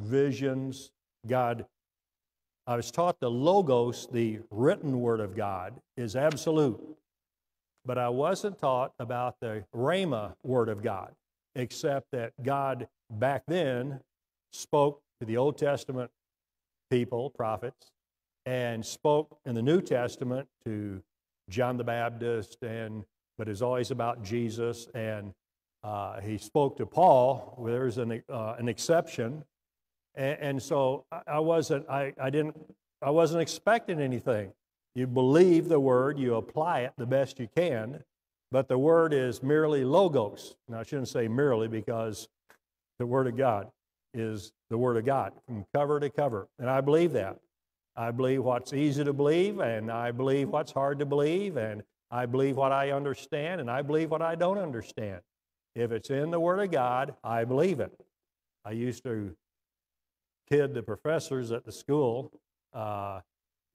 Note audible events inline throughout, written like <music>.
visions. God, I was taught the Logos, the written Word of God, is absolute. But I wasn't taught about the Rhema Word of God, except that God back then spoke to the Old Testament people, prophets, and spoke in the New Testament to John the Baptist, and but it's always about Jesus. And uh, he spoke to Paul. There's an uh, an exception, and, and so I, I wasn't. I, I didn't. I wasn't expecting anything. You believe the word, you apply it the best you can, but the word is merely logos. Now I shouldn't say merely because the word of God is the word of God from cover to cover, and I believe that. I believe what's easy to believe, and I believe what's hard to believe, and I believe what I understand, and I believe what I don't understand. If it's in the Word of God, I believe it. I used to kid the professors at the school uh,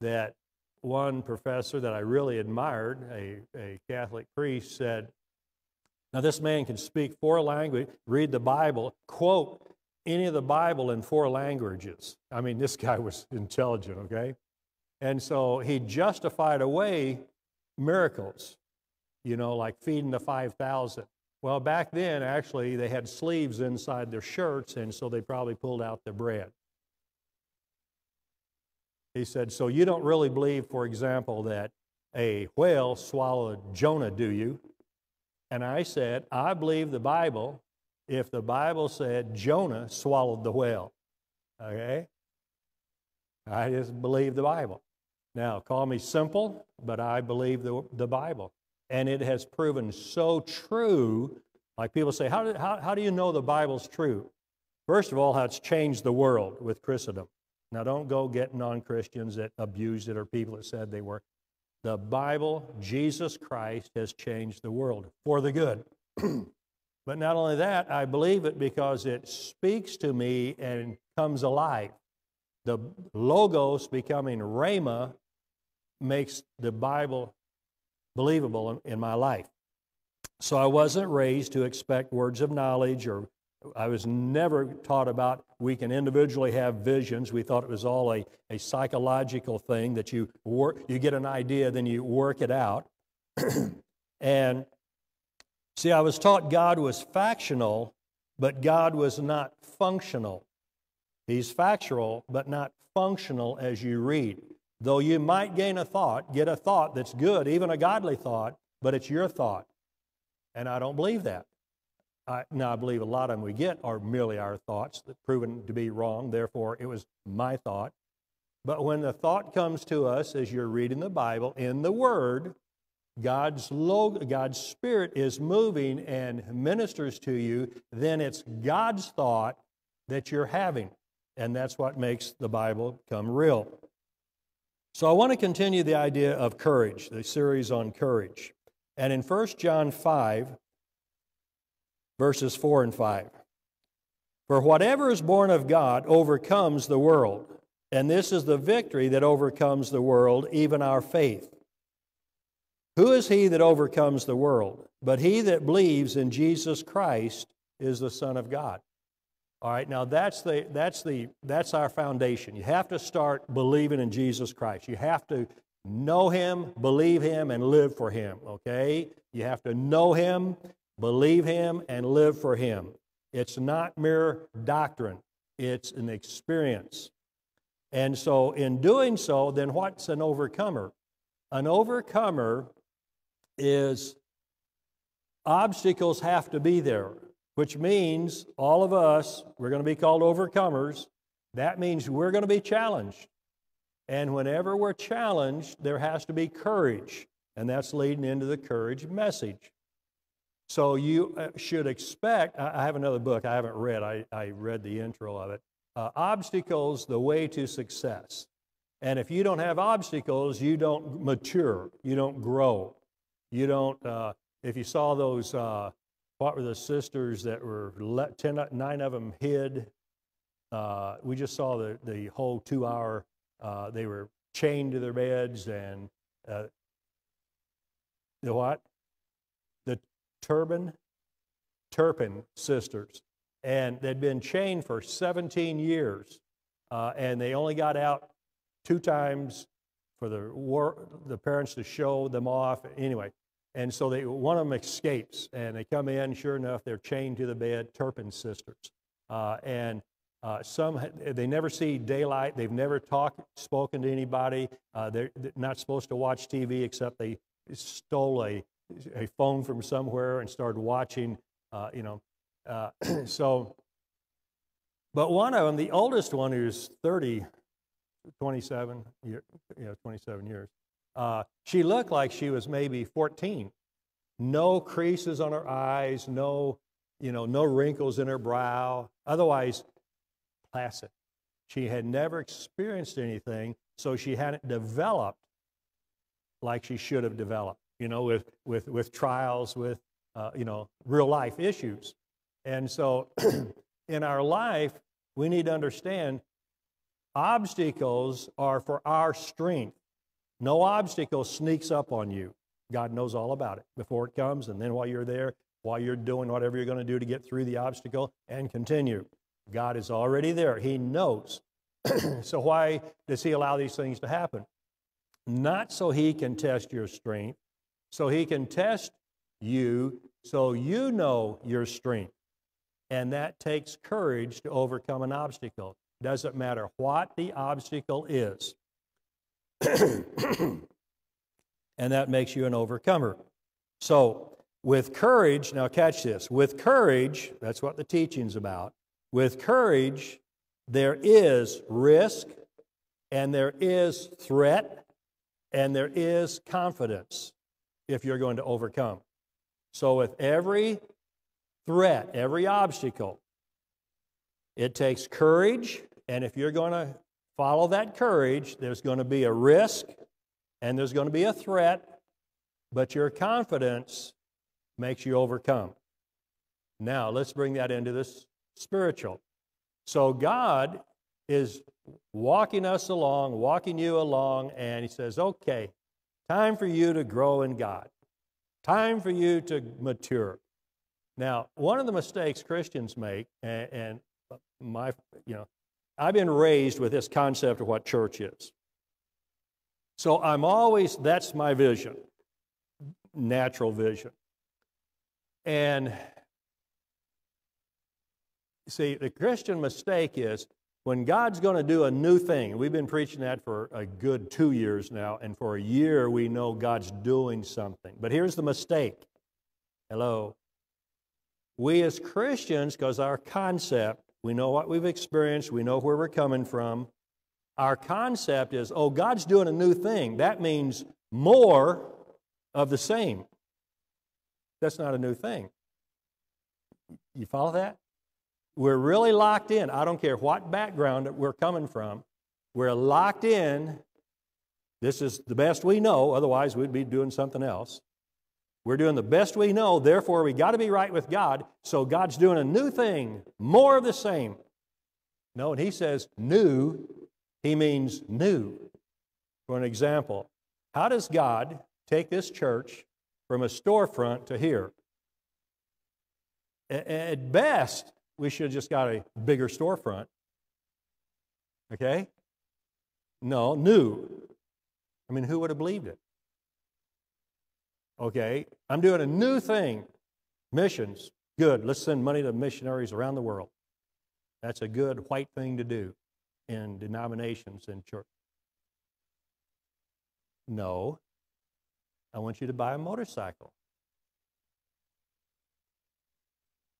that one professor that I really admired, a, a Catholic priest, said, Now, this man can speak four languages, read the Bible, quote any of the Bible in four languages. I mean, this guy was <laughs> intelligent, okay? And so he justified away miracles, you know, like feeding the 5,000. Well, back then, actually, they had sleeves inside their shirts, and so they probably pulled out the bread. He said, So you don't really believe, for example, that a whale swallowed Jonah, do you? And I said, I believe the Bible if the Bible said Jonah swallowed the whale. Okay? I just believe the Bible. Now, call me simple, but I believe the, the Bible. And it has proven so true. Like people say, how do, how, how do you know the Bible's true? First of all, how it's changed the world with Christendom. Now, don't go get non Christians that abused it or people that said they were. The Bible, Jesus Christ, has changed the world for the good. <clears throat> But not only that, I believe it because it speaks to me and comes alive. The Logos becoming Rhema makes the Bible believable in, in my life. So I wasn't raised to expect words of knowledge or I was never taught about we can individually have visions. We thought it was all a, a psychological thing that you work, you get an idea, then you work it out. <clears throat> and See, I was taught God was factional, but God was not functional. He's factual, but not functional as you read. Though you might gain a thought, get a thought that's good, even a godly thought, but it's your thought. And I don't believe that. I, now, I believe a lot of them we get are merely our thoughts that proven to be wrong. Therefore, it was my thought. But when the thought comes to us as you're reading the Bible in the Word, God's, log- God's Spirit is moving and ministers to you, then it's God's thought that you're having. And that's what makes the Bible come real. So I want to continue the idea of courage, the series on courage. And in 1 John 5, verses 4 and 5. For whatever is born of God overcomes the world. And this is the victory that overcomes the world, even our faith. Who is he that overcomes the world? But he that believes in Jesus Christ is the Son of God. All right, now that's the that's the that's our foundation. You have to start believing in Jesus Christ. You have to know him, believe him, and live for him. Okay? You have to know him, believe him, and live for him. It's not mere doctrine, it's an experience. And so, in doing so, then what's an overcomer? An overcomer is obstacles have to be there, which means all of us, we're going to be called overcomers. That means we're going to be challenged. And whenever we're challenged, there has to be courage. And that's leading into the courage message. So you uh, should expect, I have another book I haven't read, I, I read the intro of it. Uh, obstacles, the way to success. And if you don't have obstacles, you don't mature, you don't grow. You don't, uh, if you saw those, uh, what were the sisters that were, let, ten, nine of them hid. Uh, we just saw the, the whole two hour, uh, they were chained to their beds and the what? Turban, Turpin sisters. and they'd been chained for 17 years, uh, and they only got out two times for the war, the parents to show them off. Anyway, and so they, one of them escapes, and they come in. Sure enough, they're chained to the bed, Turpin sisters, uh, and uh, some they never see daylight. They've never talked, spoken to anybody. Uh, they're, they're not supposed to watch TV except they stole a, a phone from somewhere and started watching. Uh, you know, uh, <clears throat> so. But one of them, the oldest one, who's 30, 27, year, you know, 27 years, uh, she looked like she was maybe 14. No creases on her eyes, no, you know, no wrinkles in her brow. Otherwise, placid. She had never experienced anything, so she hadn't developed like she should have developed, you know, with, with, with trials, with, uh, you know, real life issues. And so <clears throat> in our life, we need to understand obstacles are for our strength. No obstacle sneaks up on you. God knows all about it before it comes, and then while you're there, while you're doing whatever you're going to do to get through the obstacle and continue. God is already there. He knows. <clears throat> so, why does He allow these things to happen? Not so He can test your strength, so He can test you so you know your strength. And that takes courage to overcome an obstacle. Doesn't matter what the obstacle is. <clears throat> and that makes you an overcomer. So, with courage, now catch this, with courage, that's what the teaching's about. With courage, there is risk, and there is threat, and there is confidence if you're going to overcome. So, with every threat, every obstacle, it takes courage, and if you're going to follow that courage, there's going to be a risk and there's going to be a threat, but your confidence makes you overcome. Now, let's bring that into this spiritual. So, God is walking us along, walking you along, and He says, okay, time for you to grow in God, time for you to mature. Now, one of the mistakes Christians make, and, and my, you know, I've been raised with this concept of what church is. So I'm always, that's my vision, natural vision. And see, the Christian mistake is when God's going to do a new thing, we've been preaching that for a good two years now, and for a year we know God's doing something. But here's the mistake. Hello. We as Christians, because our concept we know what we've experienced. We know where we're coming from. Our concept is, oh, God's doing a new thing. That means more of the same. That's not a new thing. You follow that? We're really locked in. I don't care what background we're coming from. We're locked in. This is the best we know, otherwise, we'd be doing something else. We're doing the best we know, therefore, we got to be right with God. So God's doing a new thing, more of the same. No, and He says new, He means new. For an example, how does God take this church from a storefront to here? At best, we should have just got a bigger storefront. Okay? No, new. I mean, who would have believed it? Okay, I'm doing a new thing. Missions, good. Let's send money to missionaries around the world. That's a good white thing to do in denominations and church. No, I want you to buy a motorcycle.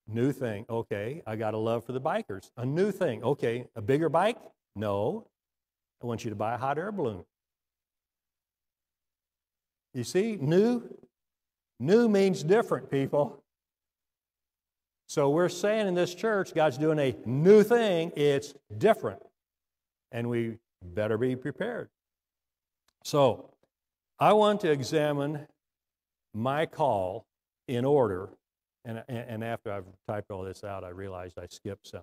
New thing, okay, I got a love for the bikers. A new thing, okay, a bigger bike? No, I want you to buy a hot air balloon. You see, new New means different, people. So we're saying in this church, God's doing a new thing. It's different. And we better be prepared. So I want to examine my call in order. And, and after I've typed all this out, I realized I skipped some.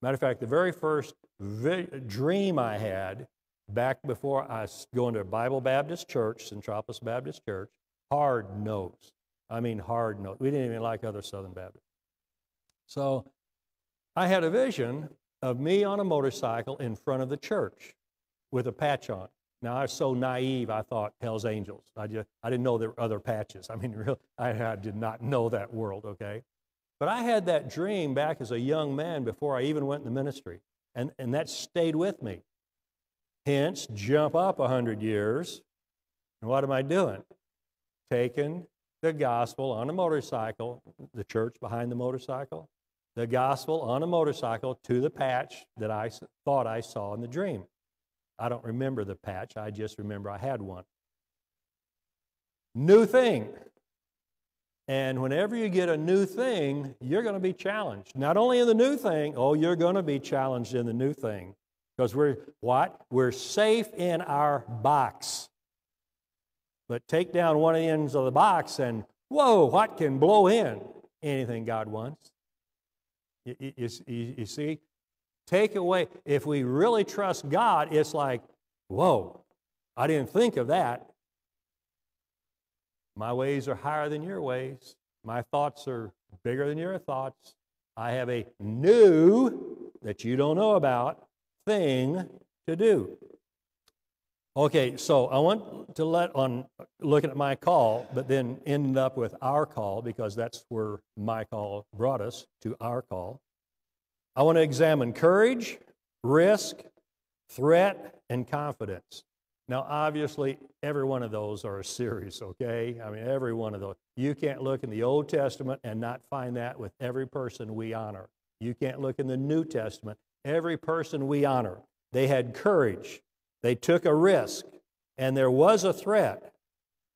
Matter of fact, the very first vi- dream I had back before I was going to a Bible Baptist church, Centropolis Baptist Church, hard nose. I mean, hard nose. We didn't even like other Southern Baptists. So I had a vision of me on a motorcycle in front of the church with a patch on. Now, I was so naive, I thought Hell's Angels. I, just, I didn't know there were other patches. I mean, <laughs> really, I, I did not know that world, okay? But I had that dream back as a young man before I even went in the ministry, and, and that stayed with me. Hence, jump up a 100 years, and what am I doing? Taking the gospel on a motorcycle, the church behind the motorcycle, the gospel on a motorcycle to the patch that I thought I saw in the dream. I don't remember the patch, I just remember I had one. New thing. And whenever you get a new thing, you're going to be challenged. Not only in the new thing, oh, you're going to be challenged in the new thing. Because we're what? We're safe in our box. But take down one of the ends of the box and, whoa, what can blow in? Anything God wants. You, you, you, you see? Take away, if we really trust God, it's like, whoa, I didn't think of that. My ways are higher than your ways. My thoughts are bigger than your thoughts. I have a new, that you don't know about, thing to do. Okay, so I want to let on looking at my call, but then end up with our call because that's where my call brought us to our call. I want to examine courage, risk, threat, and confidence. Now, obviously, every one of those are serious, okay? I mean, every one of those. You can't look in the Old Testament and not find that with every person we honor. You can't look in the New Testament. Every person we honor, they had courage, they took a risk, and there was a threat,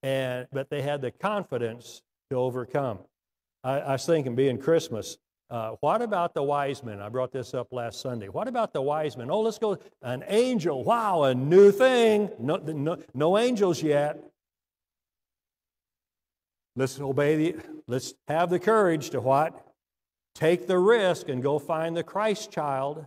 and, but they had the confidence to overcome. I, I was thinking, being Christmas, uh, what about the wise men? I brought this up last Sunday. What about the wise men? Oh, let's go. An angel. Wow, a new thing. No, no, no angels yet. Let's obey the, let's have the courage to what? Take the risk and go find the Christ child.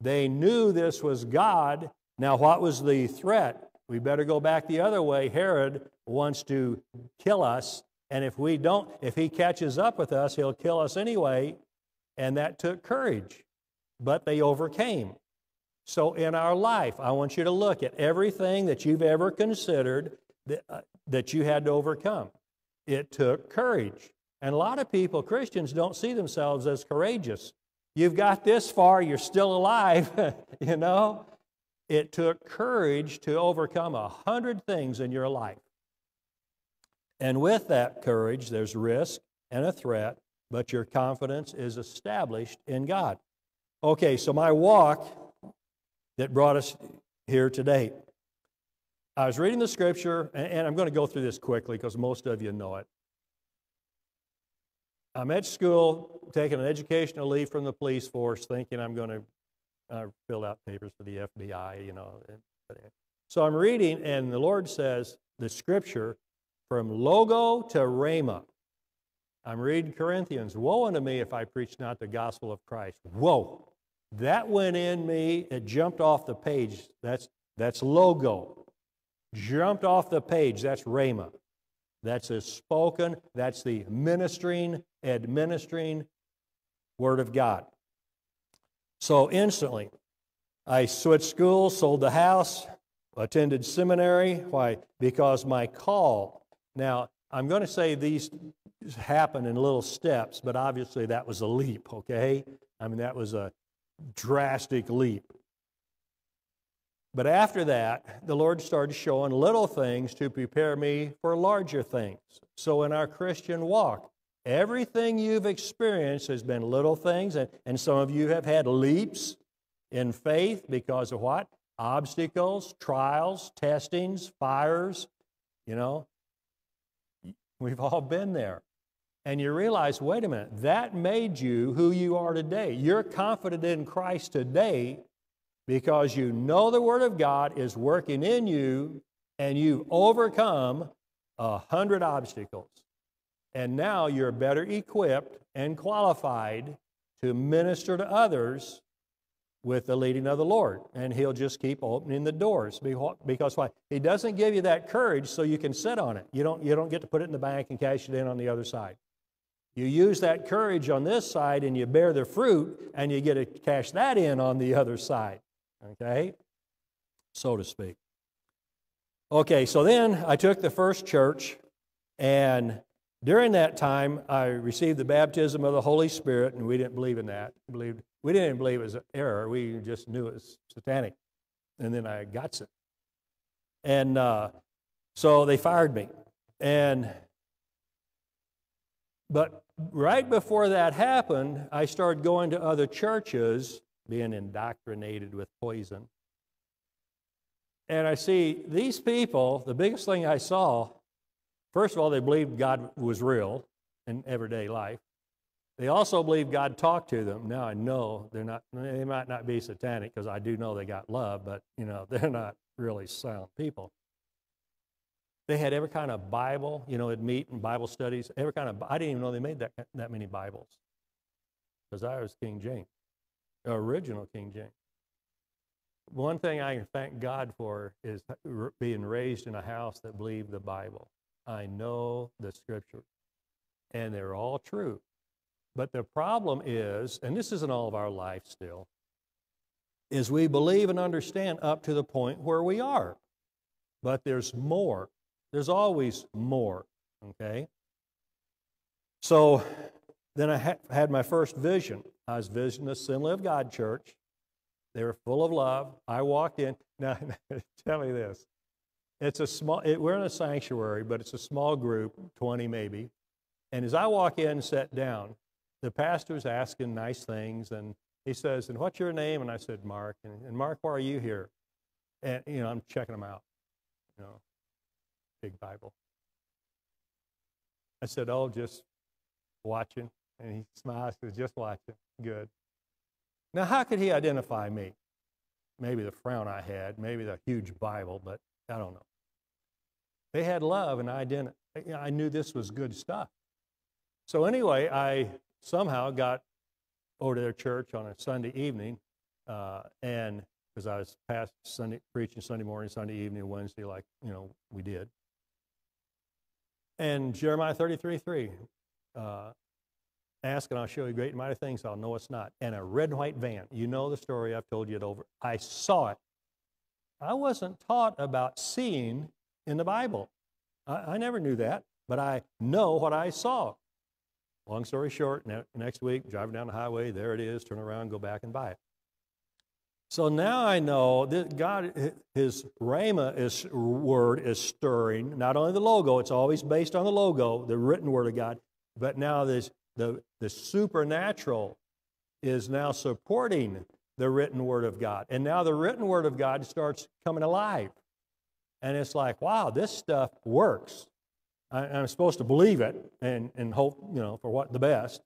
They knew this was God. Now, what was the threat? We better go back the other way. Herod wants to kill us. And if we don't, if he catches up with us, he'll kill us anyway and that took courage, but they overcame. So, in our life, I want you to look at everything that you've ever considered that, uh, that you had to overcome. It took courage. And a lot of people, Christians, don't see themselves as courageous. You've got this far, you're still alive, <laughs> you know? It took courage to overcome a hundred things in your life. And with that courage, there's risk and a threat but your confidence is established in God. Okay, so my walk that brought us here today. I was reading the scripture, and I'm going to go through this quickly because most of you know it. I'm at school taking an educational leave from the police force, thinking I'm going to uh, fill out papers for the FBI, you know. So I'm reading, and the Lord says the scripture from logo to rhema. I'm reading Corinthians. Woe unto me if I preach not the gospel of Christ. Whoa. That went in me. It jumped off the page. That's, that's logo. Jumped off the page. That's rhema. That's a spoken, that's the ministering, administering word of God. So instantly, I switched schools, sold the house, attended seminary. Why? Because my call. Now, I'm going to say these happen in little steps, but obviously that was a leap, okay? I mean, that was a drastic leap. But after that, the Lord started showing little things to prepare me for larger things. So in our Christian walk, everything you've experienced has been little things, and, and some of you have had leaps in faith because of what? Obstacles, trials, testings, fires, you know. We've all been there and you realize, wait a minute, that made you who you are today. You're confident in Christ today because you know the Word of God is working in you and you've overcome a hundred obstacles. And now you're better equipped and qualified to minister to others with the leading of the Lord. And He'll just keep opening the doors. Because why? He doesn't give you that courage so you can sit on it. You don't, you don't get to put it in the bank and cash it in on the other side. You use that courage on this side and you bear the fruit and you get to cash that in on the other side. Okay? So to speak. Okay, so then I took the first church and during that time I received the baptism of the Holy Spirit and we didn't believe in that. We, believed, we didn't believe it was an error. We just knew it was satanic. And then I got it. And uh, so they fired me. And but right before that happened, I started going to other churches, being indoctrinated with poison. And I see these people, the biggest thing I saw, first of all, they believed God was real in everyday life. They also believed God talked to them. Now I know they're not, they might not be satanic because I do know they got love, but you know, <laughs> they're not really sound people. They had every kind of Bible, you know, they'd meet and Bible studies, every kind of, I didn't even know they made that, that many Bibles because I was King James, original King James. One thing I can thank God for is being raised in a house that believed the Bible. I know the scriptures, and they're all true. But the problem is, and this isn't all of our life still, is we believe and understand up to the point where we are. But there's more. There's always more, okay? So then I ha- had my first vision. I was visiting the Assembly of God church. They were full of love. I walked in. <laughs> Now, tell me this. It's a small, it, we're in a sanctuary, but it's a small group, 20 maybe. And as I walk in and sit down, the pastor's asking nice things, and he says, And what's your name? And I said, Mark. And, and Mark, why are you here? And, you know, I'm checking them out. You know, big Bible. I said, Oh, just watching. And he smiles, says, Just watching. Good. Now, how could he identify me? Maybe the frown I had, maybe the huge Bible, but I don't know. They had love, and I didn't. I knew this was good stuff. So, anyway, I somehow got over to their church on a Sunday evening, uh, and because I was past Sunday preaching Sunday morning, Sunday evening, Wednesday, like you know we did. And Jeremiah 33 3, uh, ask and I'll show you great and mighty things I'll know it's not. And a red and white van. You know the story, I've told you it over. I saw it. I wasn't taught about seeing in the Bible. I, I never knew that, but I know what I saw. Long story short, ne- next week, driving down the highway, there it is, turn around, go back and buy it. So now I know that God, His Rhema is, word is stirring. Not only the logo, it's always based on the logo, the written word of God, but now this, the, the supernatural is now supporting the written word of God. And now the written word of God starts coming alive. And it's like, wow, this stuff works. I, am supposed to believe it and, and hope, you know, for what the best.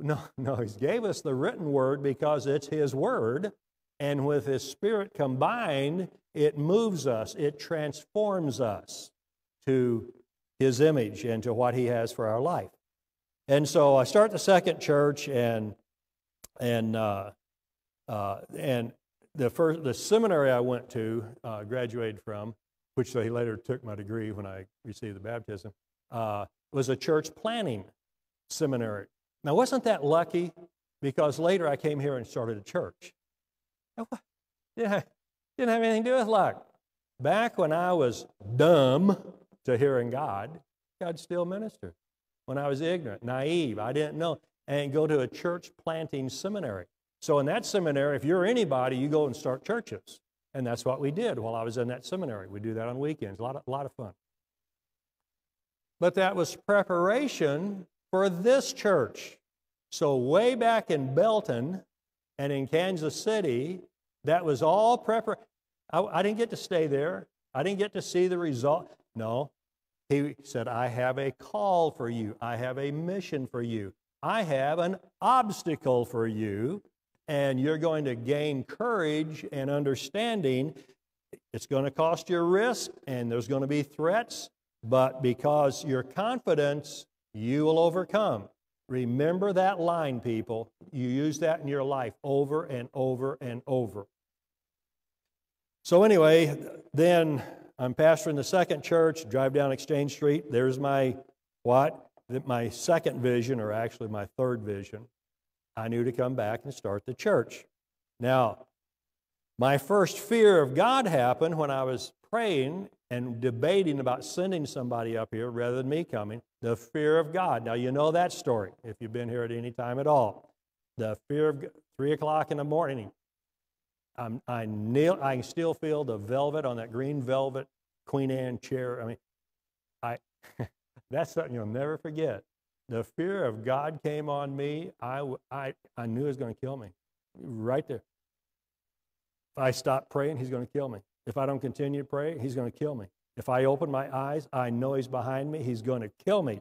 No, <laughs> no, He gave us the written word because it's His word. And with His Spirit combined, it moves us, it transforms us to His image and to what He has for our life. And so I start the second church, and and uh, uh, and the first the seminary I went to, uh, graduated from, which they later took my degree when I received the baptism, uh, was a church planting seminary. Now, wasn't that lucky? Because later I came here and started a church. Didn't have anything to do with luck. Back when I was dumb to hearing God, God still ministered. When I was ignorant, naive, I didn't know, and go to a church planting seminary. So in that seminary, if you're anybody, you go and start churches. And that's what we did while I was in that seminary. We do that on weekends. A lot of, a lot of fun. But that was preparation for this church. So, way back in Belton and in Kansas City, that was all preparation. I, didn't get to stay there, I didn't get to see the result. No. He said, I have a call for you, I have a mission for you, I have an obstacle for you and you're going to gain courage and understanding. It's going to cost you risk, and there's going to be threats, but because your confidence, you will overcome. Remember that line, people. You use that in your life over and over and over. So, anyway, then I'm pastoring the second church, drive down Exchange Street. There's my what? my second vision, or actually my third vision, I knew to come back and start the church. Now, my first fear of God happened when I was praying and debating about sending somebody up here rather than me coming. The fear of God. Now, you know that story if you've been here at any time at all. The fear of three o'clock in the morning. I'm, I, I can still feel the velvet on that green velvet Queen Anne chair. I mean, I, <laughs> that's something you'll never forget. The fear of God came on me. I, I, I knew it was going to kill me right there. If I stop praying, he's going to kill me. If I don't continue to pray, he's going to kill me. If I open my eyes, I know he's behind me. He's going to kill me.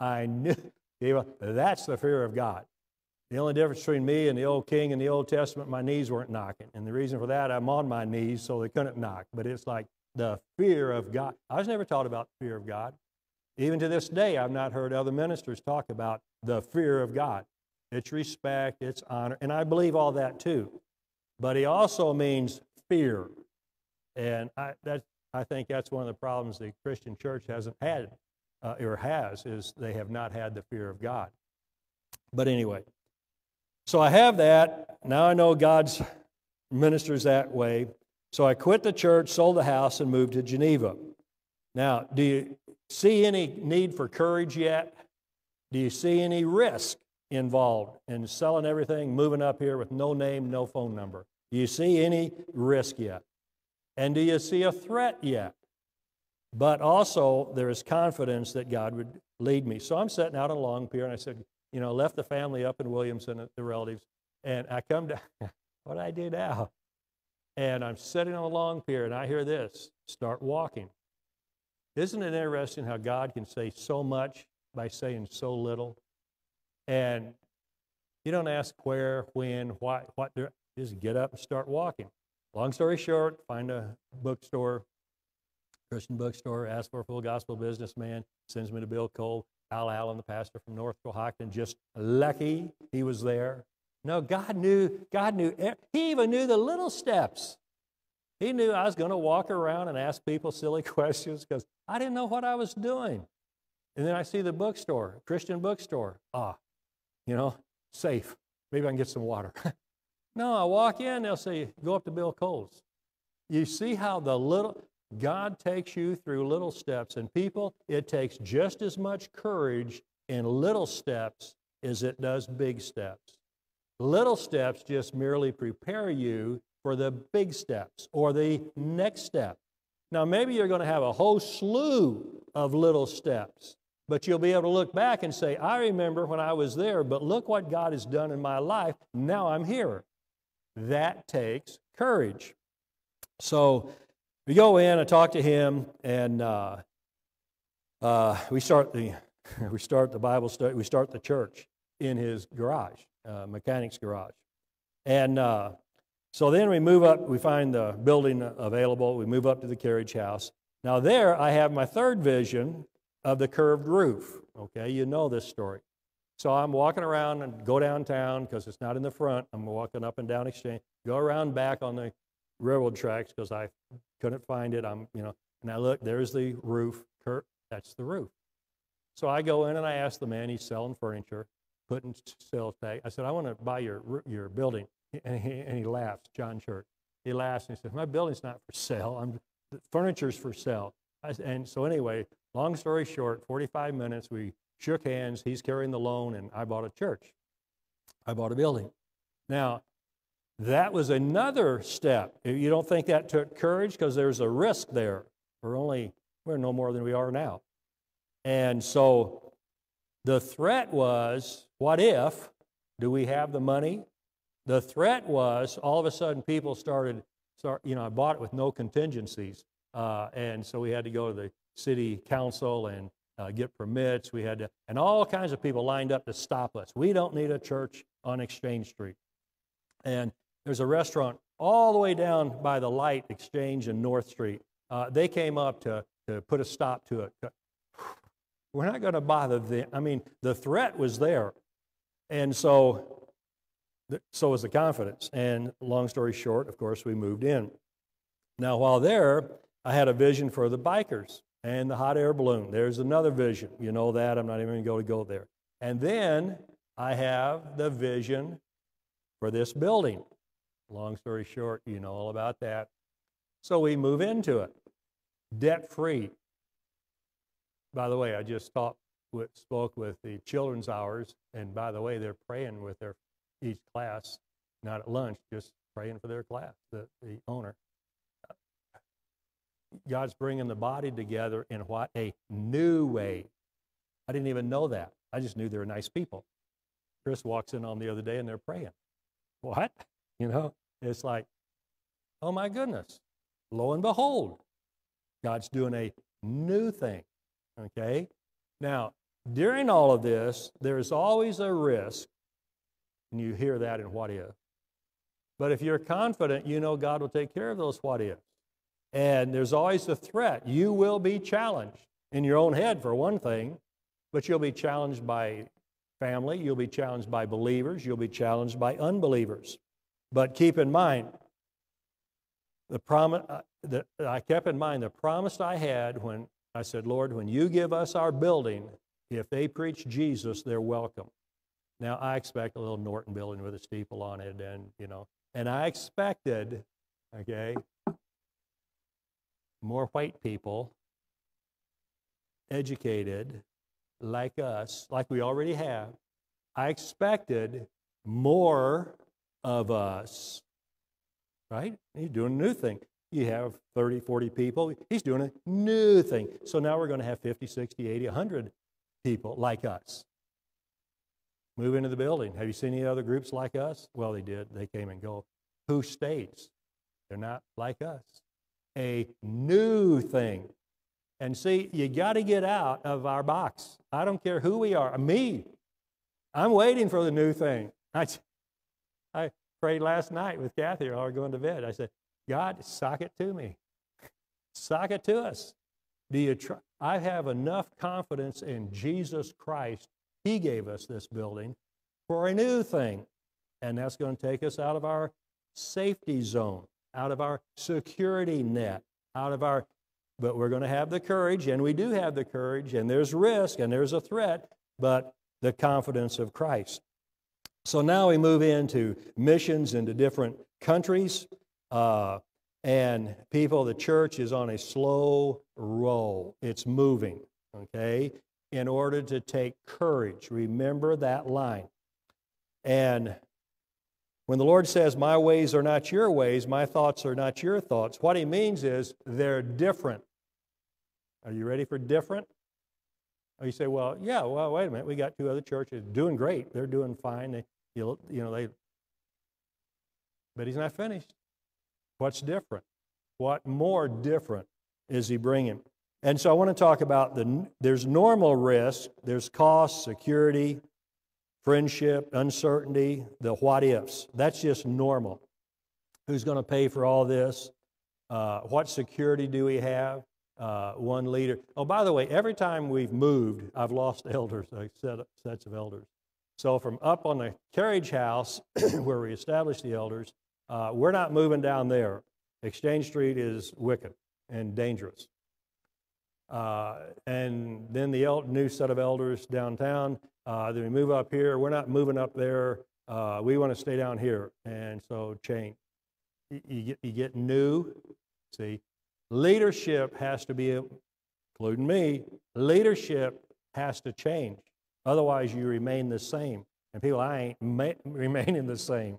I knew. <laughs> That's the fear of God. The only difference between me and the old king in the Old Testament, my knees weren't knocking. And the reason for that, I'm on my knees, so they couldn't knock. But it's like the fear of God. I was never taught about the fear of God. Even to this day, I've not heard other ministers talk about the fear of God. It's respect, it's honor, and I believe all that too. But he also means fear. And I, that, I think that's one of the problems the Christian church hasn't had, uh, or has, is they have not had the fear of God. But anyway, so I have that. Now I know God's ministers that way. So I quit the church, sold the house, and moved to Geneva. Now, do you see any need for courage yet? Do you see any risk involved in selling everything, moving up here with no name, no phone number? Do you see any risk yet? And do you see a threat yet? But also, there is confidence that God would lead me. So I'm sitting out on a long pier, and I said, you know, left the family up in Williamson, and the relatives, and I come down. <laughs> what do I do now? And I'm sitting on a long pier, and I hear this: start walking. Isn't it interesting how God can say so much by saying so little? And you don't ask where, when, why, what. Just get up and start walking. Long story short, find a bookstore, Christian bookstore, ask for a full gospel businessman, sends me to Bill Cole. Al Allen, the pastor from North Cohocton, just lucky he was there. No, God knew, God knew, he even knew the little steps. He knew I was going to walk around and ask people silly <laughs> questions because I didn't know what I was doing. And then I see the bookstore, Christian bookstore. Ah, you know, safe. Maybe I can get some water. <laughs> no, I walk in, they'll say, go up to Bill Cole's. You see how the little, God takes you through little steps. And people, it takes just as much courage in little steps as it does big steps. Little steps just merely prepare you for the big steps or the next step. Now, maybe you're going to have a whole slew of little steps, but you'll be able to look back and say, I remember when I was there, but look what God has done in my life. Now I'm here. That takes courage. So, we go in, I talk to him, and uh, uh, we start the <laughs> we start the Bible study. We start the church in his garage, uh, mechanic's garage, and uh, so then we move up. We find the building available. We move up to the carriage house. Now there, I have my third vision of the curved roof. Okay, you know this story. So I'm walking around and go downtown because it's not in the front. I'm walking up and down Exchange. Go around back on the railroad tracks because I couldn't find it. I'm, you know, and I look, there's the roof. Kurt, that's the roof. So I go in and I ask the man, he's selling furniture, putting sales tag. I said, I want to buy your, your building. And he, and he laughs, John Church. He laughs and he says, My building's not for sale. I'm, the furniture's for sale. I, and so, anyway, long story short, 45 minutes, we shook hands. He's carrying the loan, and I bought a church. I bought a building. Now, that was another step. You don't think that took courage because there's a risk there. We're only, we're no more than we are now. And so the threat was what if? Do we have the money? The threat was all of a sudden people started, start, you know, I bought it with no contingencies. Uh, and so we had to go to the city council and uh, get permits. We had to, and all kinds of people lined up to stop us. We don't need a church on Exchange Street. And there's a restaurant all the way down by the light exchange in North Street. Uh, they came up to, to put a stop to it. <sighs> We're not going to bother them. I mean, the threat was there. And so, so was the confidence. And long story short, of course, we moved in. Now, while there, I had a vision for the bikers. and the hot air balloon. There's another vision. You know that. I'm not even going to go there. And then I have the vision for this building. Long story short, you know all about that. So we move into it, debt free. By the way, I just talked with, spoke with the children's hours, and by the way, they're praying with their each class, not at lunch, just praying for their class, the, the owner. God's bringing the body together in what? A new way. I didn't even know that. I just knew they were nice people. Chris walks in on the other day and they're praying. What? You know, it's like, oh my goodness. Lo and behold, God's doing a new thing. Okay? Now, during all of this, there's always a risk, and you hear that in what if. But if you're confident, you know God will take care of those what ifs. And there's always the threat. You will be challenged in your own head, for one thing, but you'll be challenged by family, you'll be challenged by believers, you'll be challenged by unbelievers. But keep in mind, the promise uh, that I kept in mind the promise I had when I said, Lord, when you give us our building, if they preach Jesus, they're welcome. Now I expect a little Norton building with a steeple on it, and you know, and I expected, okay, more white people, educated, like us, like we already have. I expected more of us, right? He's doing a new thing. You have 30, 40 people. He's doing a new thing. So now we're going to have 50, 60, 80, 100 people like us. Move into the building. Have you seen any other groups like us? Well, they did. They came and go. Who stays? They're not like us a new thing. And see, you got to get out of our box. I don't care who we are. Me, I'm waiting for the new thing. I, I prayed last night with Kathy while we were going to bed. I said, God, sock it to me. Sock it to us. Do you try? I have enough confidence in Jesus Christ. He gave us this building for a new thing. And that's going to take us out of our safety zone out of our security net, out of our, but we're going to have the courage, and we do have the courage, and there's risk, and there's a threat, but the confidence of Christ. So now we move into missions into different countries, uh, and people, the church is on a slow roll. It's moving, okay, in order to take courage. Remember that line. And when the Lord says, My ways are not your ways, my thoughts are not your thoughts, what he means is they're different. Are you ready for different? Or you say, Well, yeah, well, wait a minute. We got two other churches doing great. They're doing fine. They, you know, they, but he's not finished. What's different? What more different is he bringing? And so I want to talk about the there's normal risk, there's cost, security, friendship, uncertainty, the what ifs. That's just normal. Who's going to pay for all this? Uh, what security do we have? Uh, one leader. Oh, by the way, every time we've moved, I've lost <laughs> elders, a set, sets of elders. So from up on the carriage house <clears throat> where we established the elders, uh, we're not moving down there. Exchange Street is wicked and dangerous. Uh, and then the el- new set of elders downtown, uh, then we move up here. We're not moving up there. Uh, we want to stay down here. And so change. You, get, you get new. See, leadership has to be, including me, leadership has to change. Otherwise, you remain the same. And people, I ain't ma- remaining the same.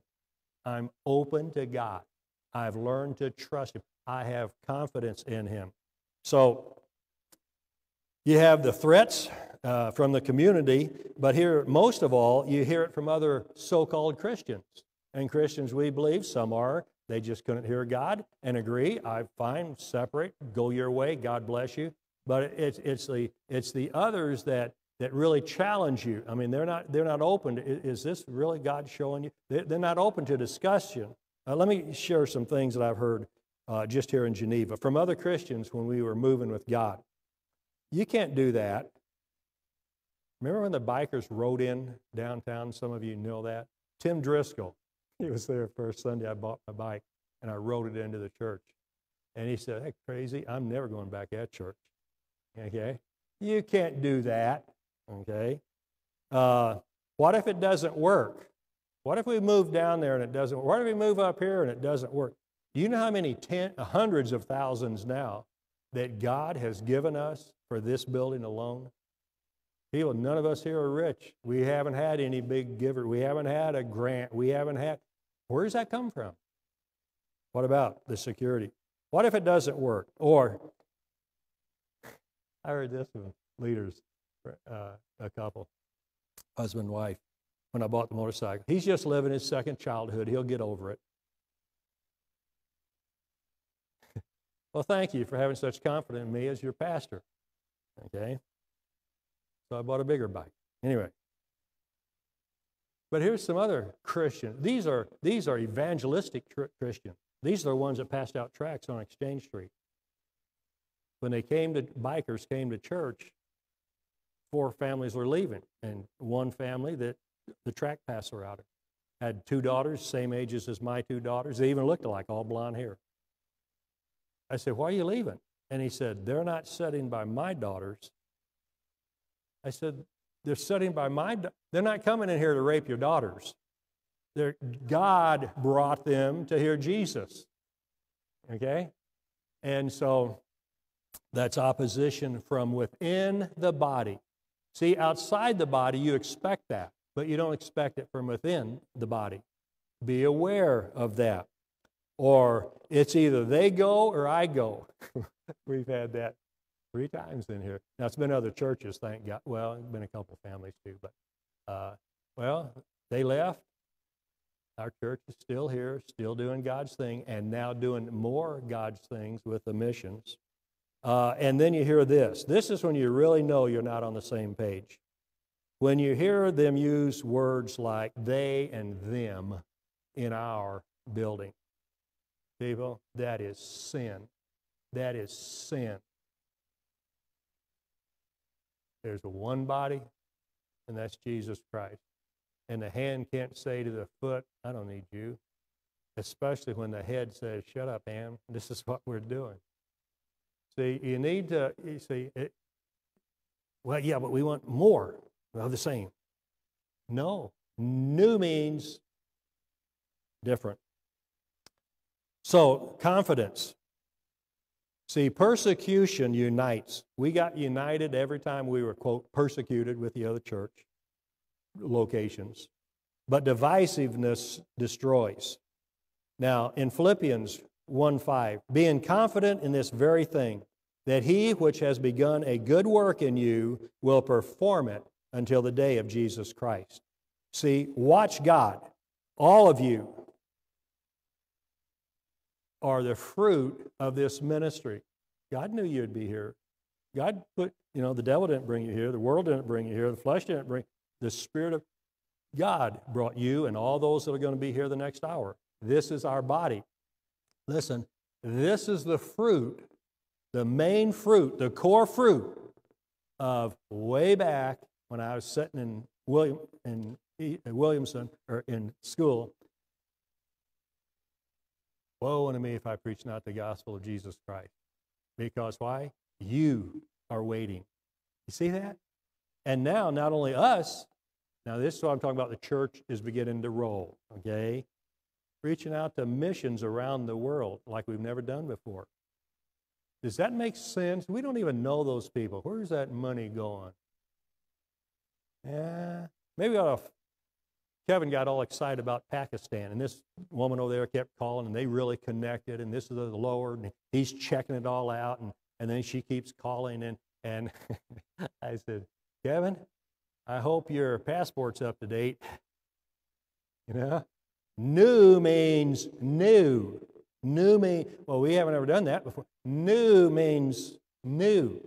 I'm open to God. I've learned to trust Him. I have confidence in Him. So you have the threats uh, from the community, but here, most of all, you hear it from other so called Christians. And Christians, we believe, some are, they just couldn't hear God and agree. I fine, separate, go your way, God bless you. But it's, it's, the, it's the others that, that really challenge you. I mean, they're not, they're not open to, is this really God showing you? They're not open to discussion. Uh, let me share some things that I've heard uh, just here in Geneva from other Christians when we were moving with God. You can't do that. Remember when the bikers rode in downtown? Some of you know that. Tim Driscoll, he was there first Sunday I bought my bike and I rode it into the church. And he said, Hey, crazy, I'm never going back at church. Okay? You can't do that. Okay? Uh, what if it doesn't work? What if we move down there and it doesn't work? What if we move up here and it doesn't work? Do you know how many ten, hundreds of thousands now that God has given us for this building alone? People, none of us here are rich. We haven't had any big giver. We haven't had a grant. We haven't had. Where does that come from? What about the security? What if it doesn't work? Or, <laughs> I heard this from leaders, uh, a couple, husband wife, when I bought the motorcycle. He's just living his second childhood. He'll get over it. <laughs> well, thank you for having such confidence in me as your pastor. Okay? So I bought a bigger bike. Anyway. But here's some other Christians. These are, these are evangelistic Christians. These are the ones that passed out tracts on Exchange Street. When they came to, bikers came to church, four families were leaving. And one family that the track passer out of had two daughters, same ages as my two daughters. They even looked alike, all blonde hair. I said, Why are you leaving? And he said, They're not sitting by my daughters. I said, They're sitting by my, they're not coming in here to rape your daughters. They're, God brought them to hear Jesus. Okay? And so that's opposition from within the body. See, outside the body, you expect that, but you don't expect it from within the body. Be aware of that. Or it's either they go or I go. <laughs> We've had that three times in here. Now, it's been other churches, thank God. Well, it's been a couple families too, but, uh, well, they left. Our church is still here, still doing God's thing, and now doing more God's things with the missions. Uh, and then you hear this. This is when you really know you're not on the same page. When you hear them use words like they and them in our building, people, that is sin. That is sin. There's one body, and that's Jesus Christ. And the hand can't say to the foot, I don't need you. Especially when the head says, Shut up, Ham. <laughs> This is what we're doing. See, you need to, you see, it, well, yeah, but we want more of the same. No. New means different. So, confidence. See, persecution unites. We got united every time we were, quote, persecuted with the other church locations. But divisiveness destroys. Now, in Philippians 1 5, being confident in this very thing, that he which has begun a good work in you will perform it until the day of Jesus Christ. See, watch God. All of you are the fruit of this ministry. God knew you'd be here. God put, you know, the devil didn't bring you here, the world didn't bring you here, the flesh didn't bring the Spirit of God brought you and all those that are going to be here the next hour. This is our body. Listen, this is the fruit, the main fruit, the core fruit of way back when I was sitting in William in Williamson or in school. Woe unto me if I preach not the gospel of Jesus Christ. Because why? You are waiting. You see that? And now, not only us, now this is what I'm talking about, the church is beginning to roll, okay? Reaching out to missions around the world like we've never done before. Does that make sense? We don't even know those people. Where's that money going? Yeah, maybe ought to, Kevin got all excited about Pakistan, and this woman over there kept calling, and they really connected, and this is the Lord, and he's checking it all out, and, and then she keeps calling, and, and <laughs> I said, Kevin, I hope your passport's up to date. You know? New means new. New means, well, we haven't ever done that before. New means new.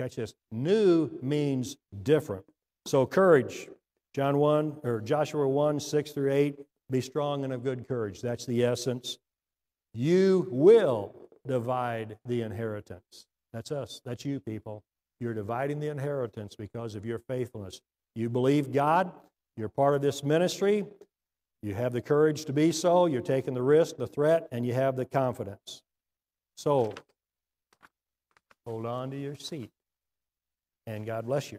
Catch this. New means different. So courage. John 1 or Joshua 1, 6 through 8. Be strong and of good courage. That's the essence. You will divide the inheritance. That's us. That's you, people. You're dividing the inheritance because of your faithfulness. You believe God, you're part of this ministry, you have the courage to be so, you're taking the risk, the threat, and you have the confidence. So, hold on to your seat. and God bless you.